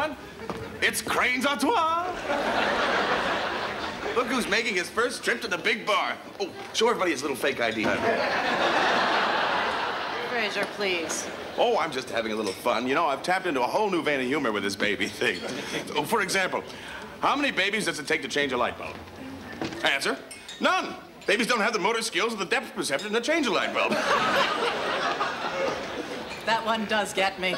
on? It's Crane's a trois. Look who's making his first trip to the big bar. Oh, show everybody his little fake ID. Frasier, please. Oh, I'm just having a little fun. You know, I've tapped into a whole new vein of humor with this baby thing. Oh, for example, how many babies does it take to change a light bulb? Answer, none. Babies don't have the motor skills or the depth perception to change a light bulb. That one does get me.